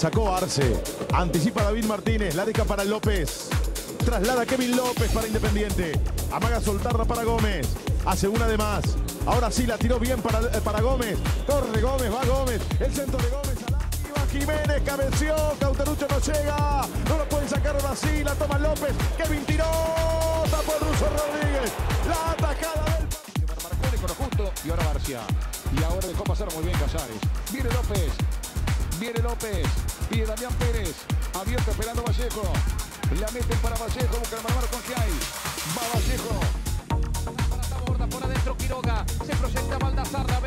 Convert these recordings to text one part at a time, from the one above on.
Sacó Arce. Anticipa David Martínez. La deja para López. Traslada Kevin López para Independiente. Amaga soltarla para Gómez. Hace una de más. Ahora sí la tiró bien para, para Gómez. Corre Gómez, va Gómez. El centro de Gómez. Va Jiménez, cabeció. Cauterucho no llega. No lo pueden sacar ahora sí. La toma López. Kevin tiró. Tapó ruso Rodríguez. La atajada del. Marconi con lo justo. Y ahora García. Y ahora dejó pasar muy bien Casares. Viene López. Viene López. Viene Damián Pérez. Abierto esperando Vallejo. La meten para Vallejo. Busca el Marmar con que hay. Va Vallejo. Taborda, por adentro Quiroga. Se proyecta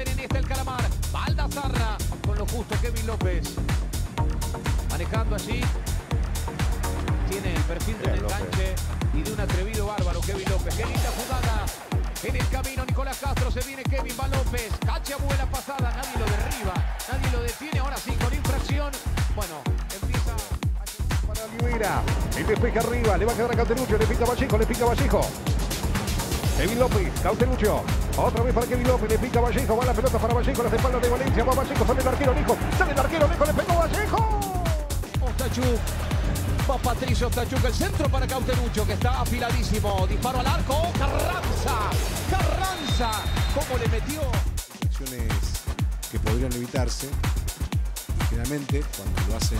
en este el calamar. Baldazarra. Con lo justo Kevin López. Manejando allí. Tiene el perfil de un enganche y de un atrevido bárbaro Kevin López. Qué linda jugada. En el camino Nicolás Castro se viene Kevin Va López. Cacha buena pasada. Nadie lo derriba. Nadie lo detiene. Ahora sí, con infracción. Bueno, empieza. Para Olivera. El despeje arriba. Le va a quedar a Cauterucho. Le pica Vallejo. Le pica Vallejo. Kevin López. Cauterucho. Otra vez para Kevin López. Le pica Vallejo. Va la pelota para Vallejo. Las espaldas de Valencia. Va Vallejo. Sale el arquero Nico. Sale el arquero Nico. Le pegó Vallejo. Ostachuk. Va Patricio Ostachuk. El centro para Cauterucho que está afiladísimo. Disparo al arco. Carranza. Carranza. ¿Cómo le metió? acciones que podrían evitarse. Y generalmente, cuando lo hacen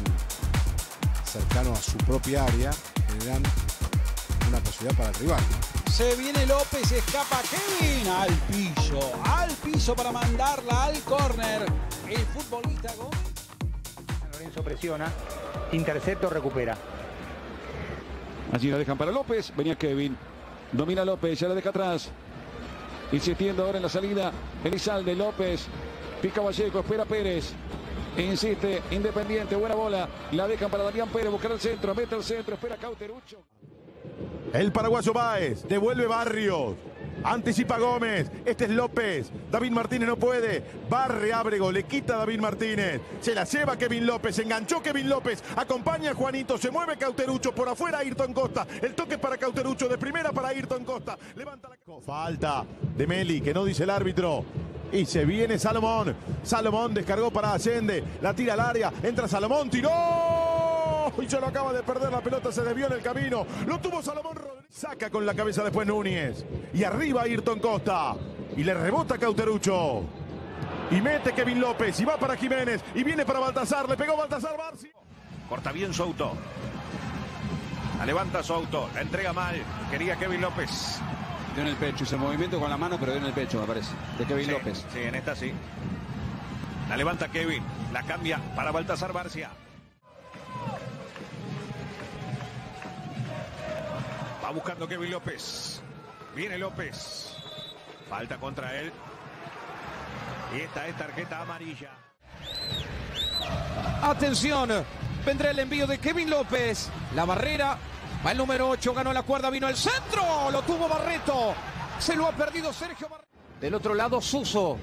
cercano a su propia área, generan una posibilidad para el rival. Se viene López, escapa Kevin al piso, al piso para mandarla al córner. El futbolista Gómez. Lorenzo presiona, intercepto, recupera. Allí la dejan para López. Venía Kevin. Domina López. Ya la deja atrás. Insistiendo ahora en la salida. Elizalde López. Pica Vallejo. Espera Pérez. Insiste. Independiente. Buena bola. La dejan para Damián Pérez. Buscar el centro. Mete el centro. Espera Cauterucho. El paraguayo Báez. Devuelve Barrios. Anticipa Gómez. Este es López. David Martínez no puede. Barre Ábrego. Le quita a David Martínez. Se la lleva Kevin López. Enganchó Kevin López. Acompaña a Juanito. Se mueve Cauterucho. Por afuera Ayrton Costa. El toque para Cauterucho. De primera para Ayrton Costa. Levanta la. Falta de Meli. Que no dice el árbitro. Y se viene Salomón. Salomón descargó para Allende. La tira al área. Entra Salomón. Tiró. Y se lo acaba de perder la pelota. Se desvió en el camino. Lo tuvo Salomón Rodríguez. Saca con la cabeza después Núñez. Y arriba Ayrton Costa. Y le rebota Cauterucho. Y mete Kevin López. Y va para Jiménez. Y viene para Baltasar. Le pegó Baltasar Barci. Corta bien su auto. La levanta su auto. La entrega mal. Quería Kevin López. Dio en el pecho, hizo el movimiento con la mano, pero dio en el pecho, me parece. De Kevin Sí, López. Sí, en esta sí. La levanta Kevin. La cambia para Baltasar Barcia. Va buscando Kevin López. Viene López. Falta contra él. Y esta es tarjeta amarilla. Atención, vendrá el envío de Kevin López. La barrera, va el número 8, ganó la cuerda, vino el centro, lo tuvo Barreto. Se lo ha perdido Sergio Barreto. Del otro lado, Suso.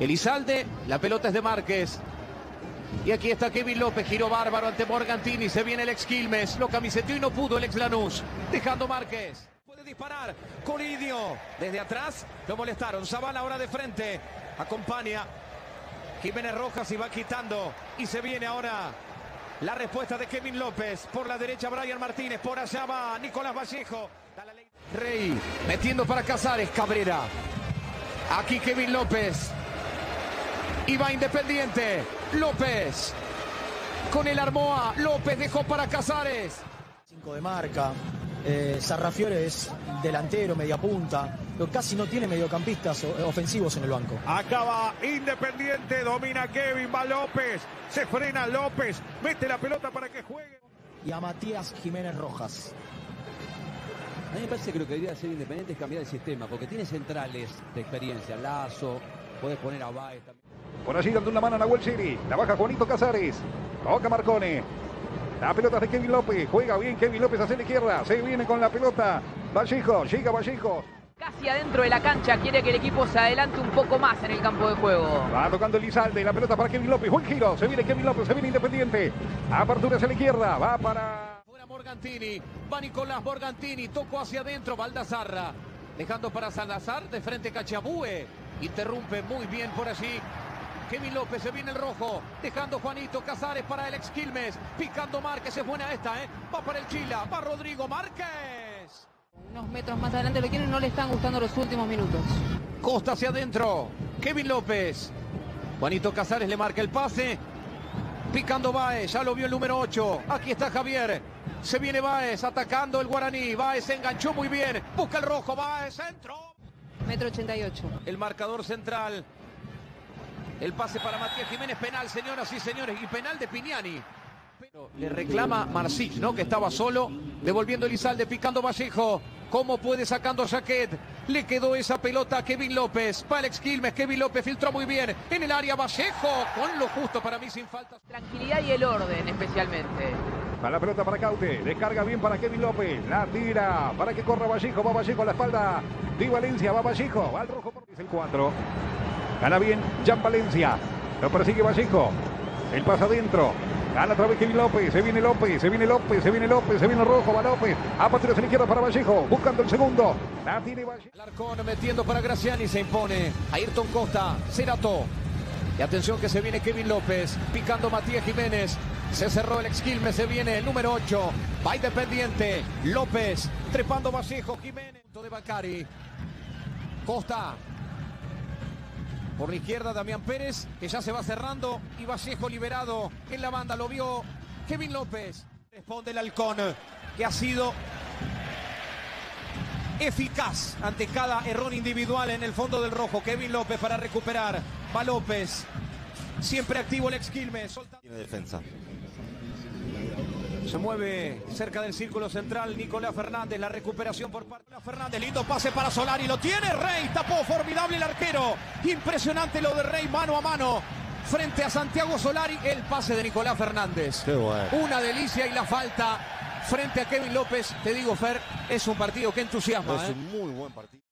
Elizalde, la pelota es de Márquez. Y aquí está Kevin López, giró bárbaro ante Morgantini. Se viene el ex Quilmes, lo camiseteó y no pudo el ex Lanús. Dejando Márquez. Puede disparar. Colidio. Desde atrás lo molestaron. Zabala ahora de frente. Acompaña Jiménez Rojas y va quitando. Y se viene ahora la respuesta de Kevin López. Por la derecha Brian Martínez. Por allá va Nicolás Vallejo. Rey metiendo para Casares. Cabrera. Aquí Kevin López. Y va Independiente. López. Con el Armoa. López dejó para Casares. 5 de marca. Eh, Sarrafiore es delantero, media punta. Pero casi no tiene mediocampistas o- ofensivos en el banco. Acaba Independiente. Domina Kevin. Va López. Se frena López. Mete la pelota para que juegue. Y a Matías Jiménez Rojas. A mí me parece que lo que debería hacer Independiente es cambiar el sistema, porque tiene centrales de experiencia, Lazo, puedes poner a Baez también. Por allí dando una mano a Nahuel Chiri. La baja Juanito Casares. Toca Marcone. La pelota es de Kevin López. Juega bien Kevin López hacia la izquierda. Se viene con la pelota. Vallejo. Llega Vallejo. Casi adentro de la cancha quiere que el equipo se adelante un poco más en el campo de juego. Va tocando Elizalde. La pelota para Kevin López. Buen giro. Se viene Kevin López. Se viene Independiente. Apertura hacia la izquierda. Va para. Fuera Morgantini. Va Nicolás Morgantini. Tocó hacia adentro Baldazarra. Dejando para Salazar. De frente Cachabue. Interrumpe muy bien por allí. Kevin López, se viene el rojo, dejando Juanito Casares para el ex Quilmes, picando Márquez, es buena esta, ¿eh? Va para el Chila, va Rodrigo Márquez. Unos metros más adelante lo quieren, no le están gustando los últimos minutos. Costa hacia adentro, Kevin López. Juanito Casares le marca el pase. Picando Baez, ya lo vio el número 8. Aquí está Javier. Se viene Baez atacando el Guaraní. Baez se enganchó muy bien. Busca el rojo. Baez entró. Metro 88. El marcador central. El pase para Matías Jiménez. Penal, señoras y señores. Y penal de Piñani. Pero le reclama Marsic, ¿no? Que estaba solo. Devolviendo Elizalde, picando Vallejo. ¿Cómo puede sacando Jaquet? Le quedó esa pelota a Kevin López. Para Alex Quilmes. Kevin López filtró muy bien. En el área Vallejo. Con lo justo para mí sin falta. Tranquilidad y el orden especialmente. Va la pelota para Caute. Descarga bien para Kevin López. La tira para que corra Vallejo. Va Vallejo a la espalda. Di Valencia. Va Vallejo. Va al rojo. por- Es el 4. Gana bien Jan Valencia. Lo persigue Vallejo. El pasa adentro. Gana otra vez Kevin López. Se viene López. Se viene López. Se viene López. Se viene rojo. Va López. A Patricio en la izquierda para Vallejo. Buscando el segundo. La tiene Vallejo. Alarcón metiendo para Graciani. Se impone. Ayrton Costa. Cerato. Y atención que se viene Kevin López. Picando Matías Jiménez. Se cerró el ex Quilmes, Se viene el número 8. Va Independiente. López. Trepando Vallejo. Jiménez. De Bacari. Costa. Por la izquierda Damián Pérez, que ya se va cerrando. Y Vallejo liberado en la banda. Lo vio Kevin López. Responde el halcón, que ha sido eficaz ante cada error individual en el fondo del rojo. Kevin López para recuperar. Va López. Siempre activo el ex Quilmes. Tiene defensa. Se mueve cerca del círculo central Nicolás Fernández. La recuperación por parte de Fernández. Lindo pase para Solari. Lo tiene Rey. Tapó formidable el arquero. Impresionante lo de Rey mano a mano. Frente a Santiago Solari. El pase de Nicolás Fernández. Qué bueno. Una delicia y la falta frente a Kevin López. Te digo, Fer, es un partido que entusiasma. Es ¿eh? un muy buen partido.